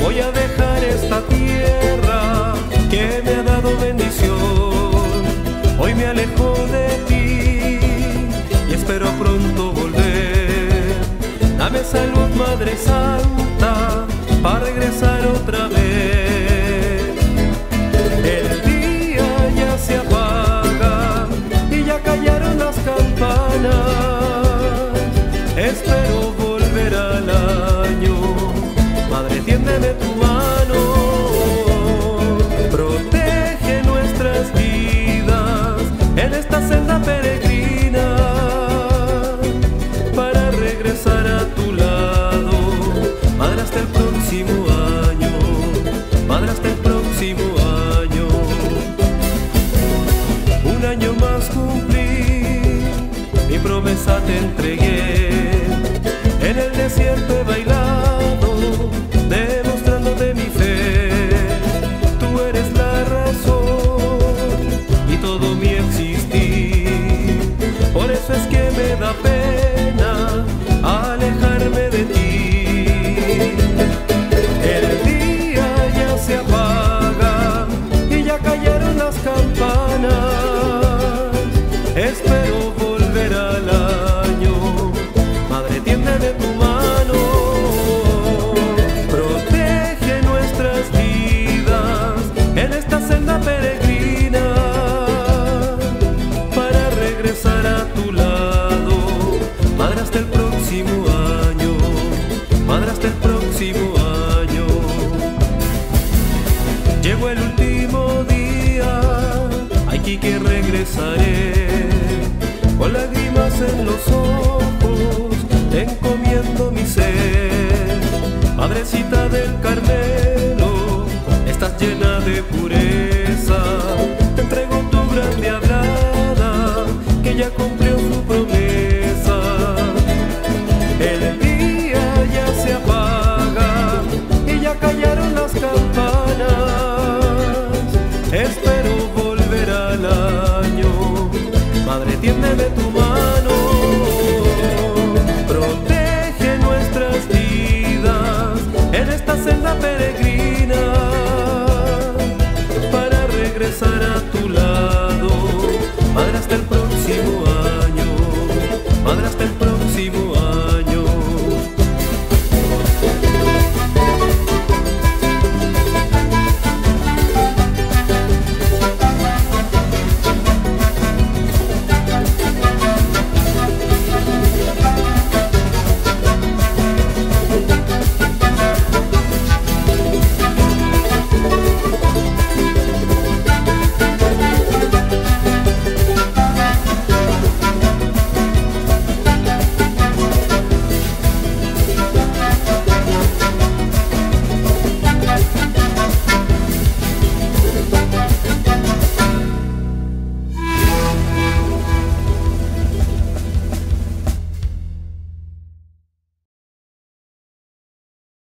Voy a dejar esta tierra que me ha dado bendición. Hoy me alejo de ti y espero pronto volver. Dame salud, Madre Santa, para regresar. Próximo año. Hasta el próximo año. Un año más cumplí, mi promesa te entregué. En el desierto Madre, hasta el próximo año. Llegó el último día, aquí que regresaré, con lágrimas en los ojos, encomiendo mi ser. Madrecita del Carmelo, estás llena de pureza. regresará.